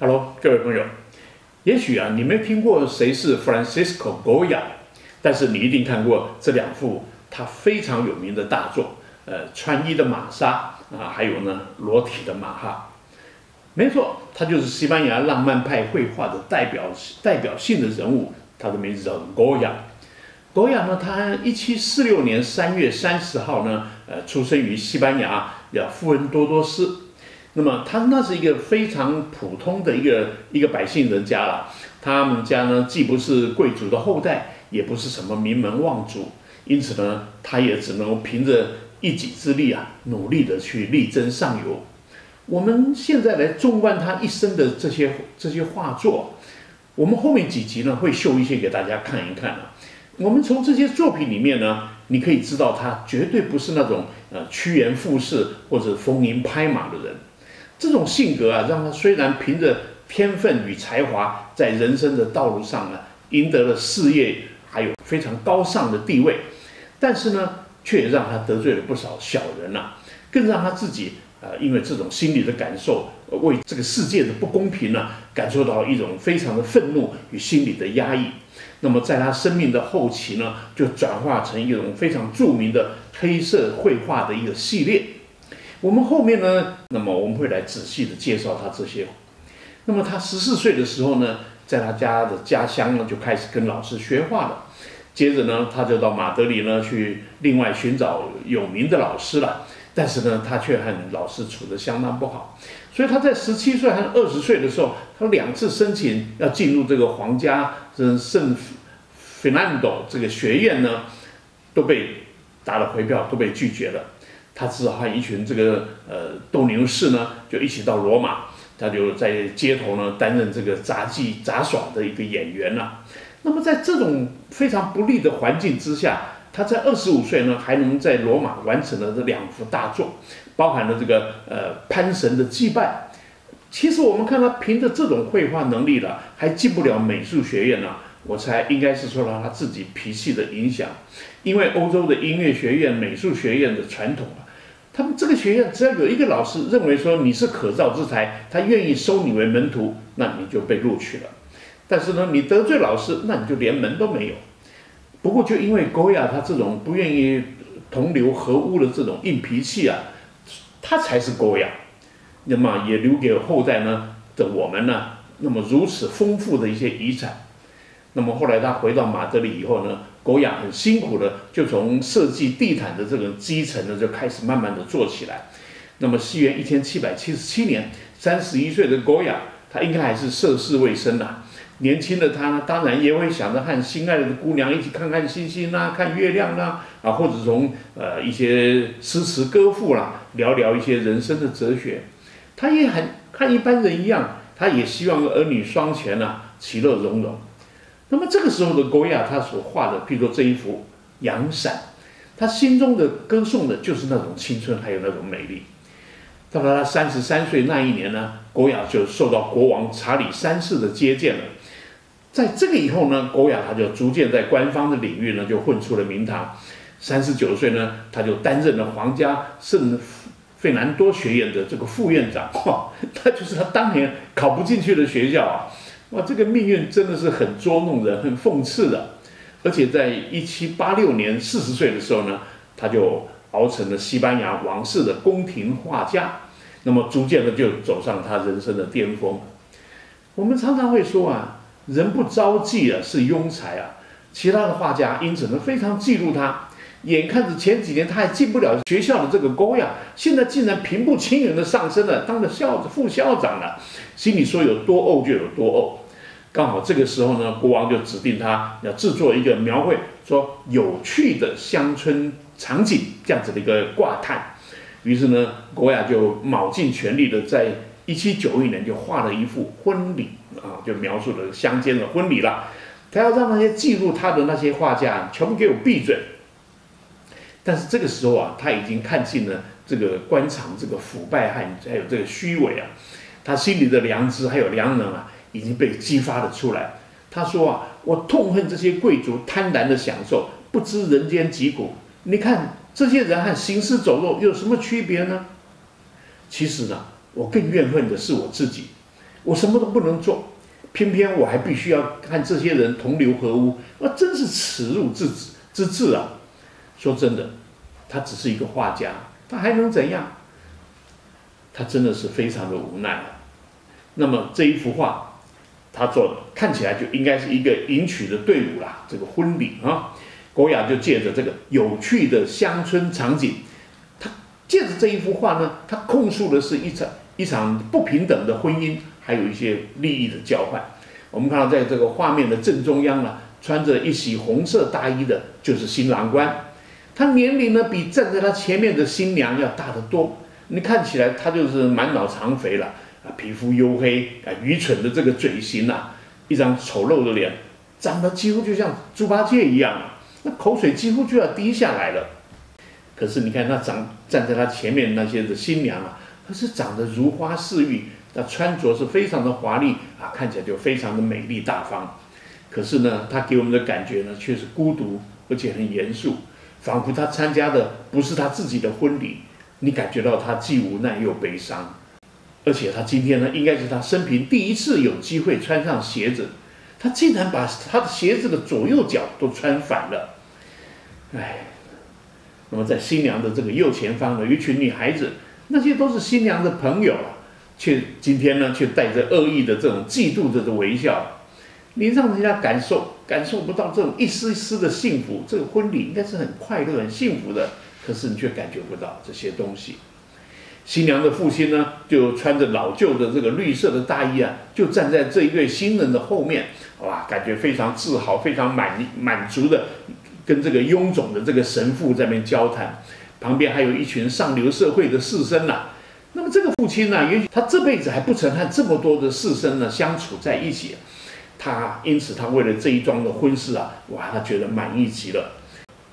Hello，各位朋友，也许啊，你没听过谁是 Francisco Goya，但是你一定看过这两幅他非常有名的大作，呃，穿衣的玛莎啊，还有呢，裸体的马哈。没错，他就是西班牙浪漫派绘画的代表代表性的人物，他的名字叫 Goya。Goya 呢，他一七四六年三月三十号呢，呃，出生于西班牙叫富恩多多斯。那么他那是一个非常普通的一个一个百姓人家了，他们家呢既不是贵族的后代，也不是什么名门望族，因此呢，他也只能凭着一己之力啊，努力的去力争上游。我们现在来纵观他一生的这些这些画作，我们后面几集呢会秀一些给大家看一看啊。我们从这些作品里面呢，你可以知道他绝对不是那种呃趋炎附势或者逢迎拍马的人。这种性格啊，让他虽然凭着天分与才华，在人生的道路上呢，赢得了事业，还有非常高尚的地位，但是呢，却让他得罪了不少小人呐，更让他自己呃，因为这种心理的感受，为这个世界的不公平呢，感受到一种非常的愤怒与心理的压抑。那么在他生命的后期呢，就转化成一种非常著名的黑色绘画的一个系列。我们后面呢，那么我们会来仔细的介绍他这些。那么他十四岁的时候呢，在他家的家乡呢，就开始跟老师学画了。接着呢，他就到马德里呢去另外寻找有名的老师了。但是呢，他却和老师处得相当不好。所以他在十七岁和二十岁的时候，他两次申请要进入这个皇家圣圣费南多这个学院呢，都被打了回票，都被拒绝了。他只好和一群这个呃斗牛士呢，就一起到罗马，他就在街头呢担任这个杂技杂耍的一个演员了。那么在这种非常不利的环境之下，他在二十五岁呢，还能在罗马完成了这两幅大作，包含了这个呃潘神的祭拜。其实我们看他凭着这种绘画能力了，还进不了美术学院呢。我猜应该是受到他自己脾气的影响，因为欧洲的音乐学院、美术学院的传统啊。他们这个学院只要有一个老师认为说你是可造之才，他愿意收你为门徒，那你就被录取了。但是呢，你得罪老师，那你就连门都没有。不过就因为高雅他这种不愿意同流合污的这种硬脾气啊，他才是高雅。那么也留给后代呢的我们呢，那么如此丰富的一些遗产。那么后来他回到马德里以后呢？狗雅很辛苦的，就从设计地毯的这个基层呢，就开始慢慢的做起来。那么西元一千七百七十七年，三十一岁的狗雅，他应该还是涉世未深呐。年轻的他，当然也会想着和心爱的姑娘一起看看星星啦，看月亮啦，啊，或者从呃一些诗词歌赋啦，聊聊一些人生的哲学。他也很和一般人一样，他也希望儿女双全呐，其乐融融。那么这个时候的勾亚，他所画的，譬如说这一幅阳伞，他心中的歌颂的就是那种青春，还有那种美丽。到了他三十三岁那一年呢，勾亚就受到国王查理三世的接见了。在这个以后呢，勾亚他就逐渐在官方的领域呢就混出了名堂。三十九岁呢，他就担任了皇家圣费南多学院的这个副院长。他就是他当年考不进去的学校啊。哇，这个命运真的是很捉弄人、很讽刺的。而且在一七八六年四十岁的时候呢，他就熬成了西班牙王室的宫廷画家。那么逐渐的就走上他人生的巅峰。我们常常会说啊，人不招妓啊是庸才啊。其他的画家因此呢非常嫉妒他。眼看着前几年他还进不了学校的这个高呀，现在竟然平步青云的上升了，当了校副校长了，心里说有多怄就有多怄。刚好这个时候呢，国王就指定他要制作一个描绘说有趣的乡村场景这样子的一个挂毯。于是呢，国雅就卯尽全力的在一七九一年就画了一幅婚礼啊，就描述了乡间的婚礼了。他要让那些记录他的那些画家全部给我闭嘴。但是这个时候啊，他已经看尽了这个官场这个腐败和还有这个虚伪啊，他心里的良知还有良能啊，已经被激发了出来。他说啊，我痛恨这些贵族贪婪的享受，不知人间疾苦。你看这些人和行尸走肉有什么区别呢？其实呢，我更怨恨的是我自己。我什么都不能做，偏偏我还必须要和这些人同流合污，那真是耻辱之之至啊！说真的，他只是一个画家，他还能怎样？他真的是非常的无奈。那么这一幅画，他做的看起来就应该是一个迎娶的队伍啦，这个婚礼啊。国雅就借着这个有趣的乡村场景，他借着这一幅画呢，他控诉的是一场一场不平等的婚姻，还有一些利益的交换。我们看到在这个画面的正中央呢，穿着一袭红色大衣的就是新郎官，他年龄呢比站在他前面的新娘要大得多。你看起来他就是满脑长肥了啊，皮肤黝黑啊，愚蠢的这个嘴型呐，一张丑陋的脸，长得几乎就像猪八戒一样。那口水几乎就要滴下来了，可是你看他长站在他前面那些的新娘啊，她是长得如花似玉，那穿着是非常的华丽啊，看起来就非常的美丽大方。可是呢，他给我们的感觉呢，却是孤独而且很严肃，仿佛他参加的不是他自己的婚礼。你感觉到他既无奈又悲伤，而且他今天呢，应该是他生平第一次有机会穿上鞋子。他竟然把他的鞋子的左右脚都穿反了，哎，那么在新娘的这个右前方呢，有一群女孩子，那些都是新娘的朋友啊，却今天呢，却带着恶意的这种嫉妒着的微笑，你让人家感受感受不到这种一丝一丝的幸福，这个婚礼应该是很快乐、很幸福的，可是你却感觉不到这些东西。新娘的父亲呢，就穿着老旧的这个绿色的大衣啊，就站在这一对新人的后面，哇，感觉非常自豪、非常满满足的，跟这个臃肿的这个神父在那边交谈。旁边还有一群上流社会的士绅呐。那么这个父亲呢，也许他这辈子还不曾和这么多的士绅呢相处在一起，他因此他为了这一桩的婚事啊，哇，他觉得满意极了。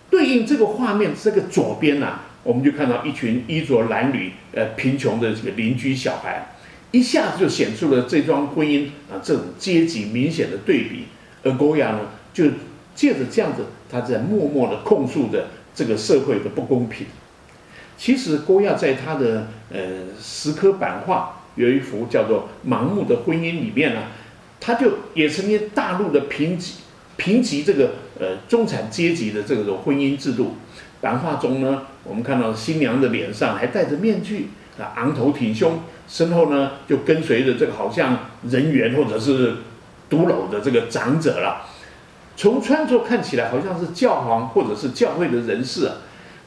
对应这个画面，这个左边呐。我们就看到一群衣着褴褛、呃贫穷的这个邻居小孩，一下子就显出了这桩婚姻啊这种阶级明显的对比。而勾亚呢，就借着这样子，他在默默的控诉着这个社会的不公平。其实勾亚在他的呃石刻版画有一幅叫做《盲目的婚姻》里面呢，他就也曾经大陆的评级评级这个呃中产阶级的这种婚姻制度。版画中呢，我们看到新娘的脸上还戴着面具啊，昂头挺胸，身后呢就跟随着这个好像人员或者是独楼的这个长者了。从穿着看起来好像是教皇或者是教会的人士，啊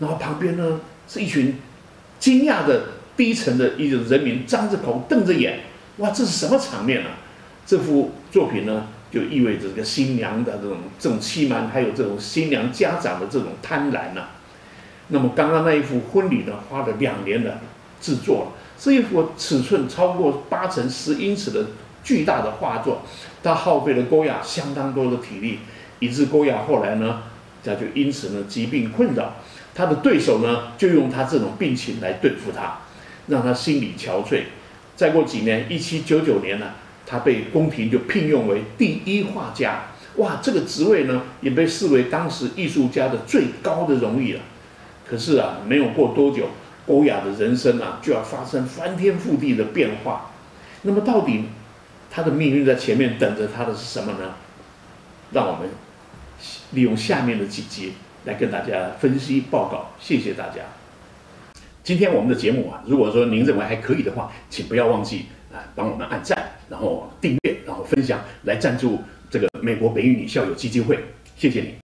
然后旁边呢是一群惊讶的低沉的一种人民，张着口瞪着眼，哇，这是什么场面啊？这幅作品呢？就意味着这个新娘的这种这种欺瞒，还有这种新娘家长的这种贪婪呐。那么刚刚那一幅婚礼呢，花了两年的制作，这一幅尺寸超过八乘十英尺的巨大的画作，它耗费了勾亚相当多的体力，以致勾亚后来呢，他就因此呢疾病困扰，他的对手呢就用他这种病情来对付他，让他心力憔悴。再过几年，一七九九年呢。他被宫廷就聘用为第一画家，哇，这个职位呢也被视为当时艺术家的最高的荣誉了。可是啊，没有过多久，欧雅的人生啊就要发生翻天覆地的变化。那么到底他的命运在前面等着他的是什么呢？让我们利用下面的几集来跟大家分析报告。谢谢大家。今天我们的节目啊，如果说您认为还可以的话，请不要忘记啊帮我们按赞。然后订阅，然后分享，来赞助这个美国北语女校友基金会，谢谢你。